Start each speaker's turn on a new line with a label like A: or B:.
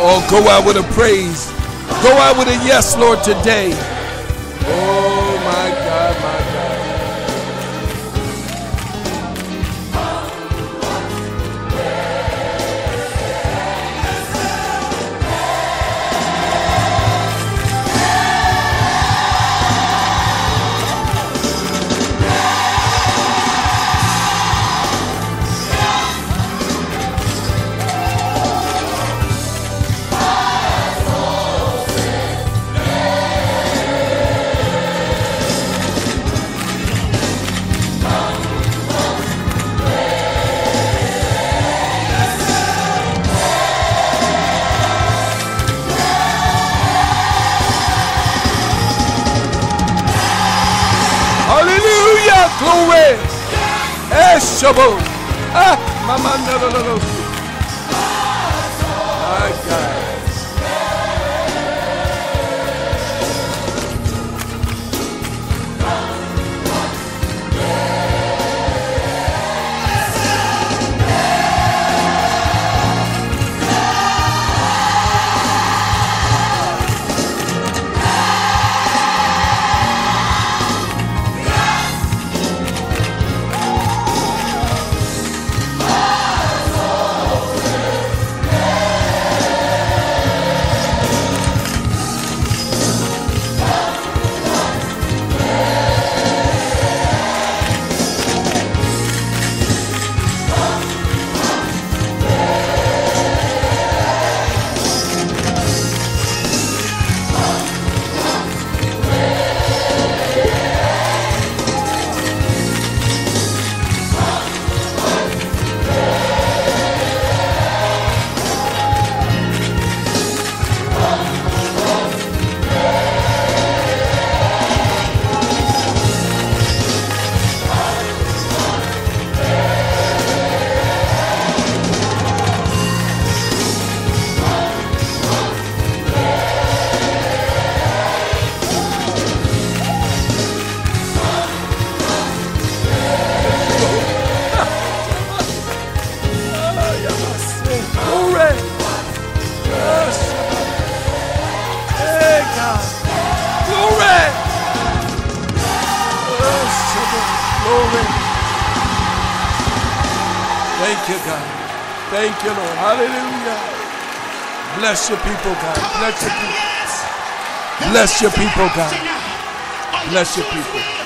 A: Oh, go out with a praise. Go out with a yes, Lord, today. Oh, Glory. Eshabo. Ah, mama, no, no, no, no. My God. Glory. Thank you, God. Thank you, Lord. Hallelujah. Bless your people, God. Bless your people. Bless your people, God. Bless your people.